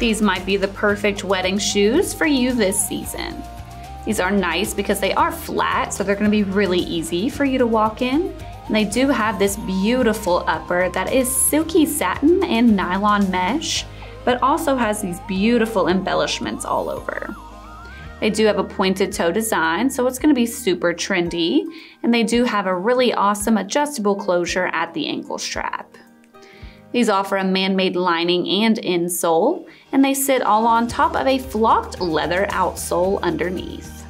These might be the perfect wedding shoes for you this season. These are nice because they are flat, so they're gonna be really easy for you to walk in. And they do have this beautiful upper that is silky satin and nylon mesh, but also has these beautiful embellishments all over. They do have a pointed toe design, so it's gonna be super trendy. And they do have a really awesome adjustable closure at the ankle strap. These offer a man-made lining and insole, and they sit all on top of a flocked leather outsole underneath.